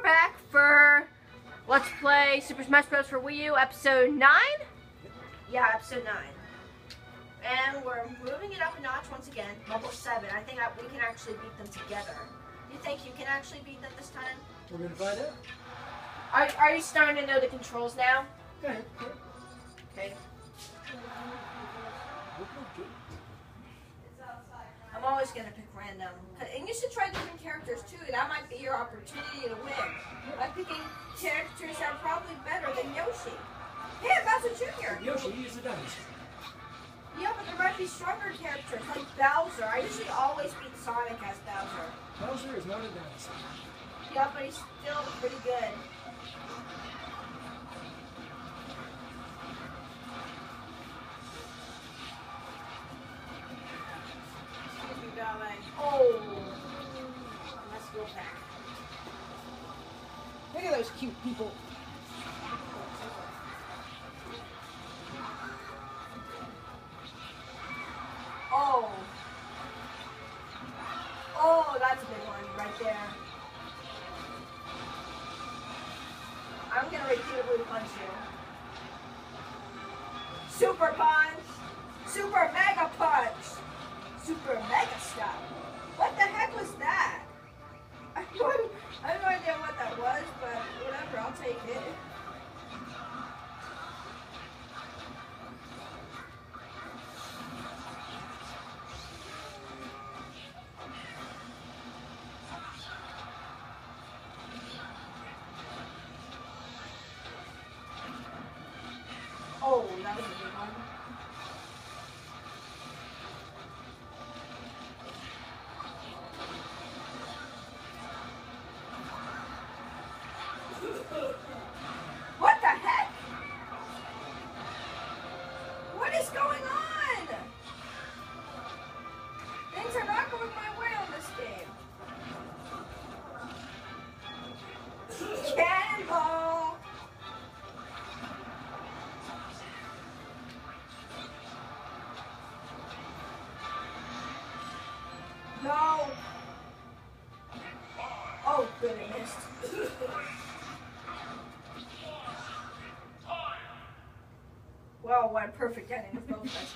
we're back for Let's Play Super Smash Bros. for Wii U, episode 9? Yeah, episode 9. And we're moving it up a notch once again, level 7. I think I, we can actually beat them together. You think you can actually beat them this time? We're gonna find out. Are, are you starting to know the controls now? Go ahead. Okay. I'm always gonna pick random. And you should try different characters too. That might be your opportunity to win. By picking characters that are probably better than Yoshi. Yeah, Bowser Jr. Yoshi, he is a dinosaur. Yeah, but there might be stronger characters like Bowser. I usually always beat Sonic as Bowser. Bowser is not a dinosaur. Yeah, but he's still pretty good. Those cute people. Oh. Oh, that's a big one right there. I'm gonna repeatedly punch you. Super punch! Super mega punch! Super mega style. What the heck was that? I have no- I have no idea what that was, but whatever, I'll take it. Well, what a perfect ending of both.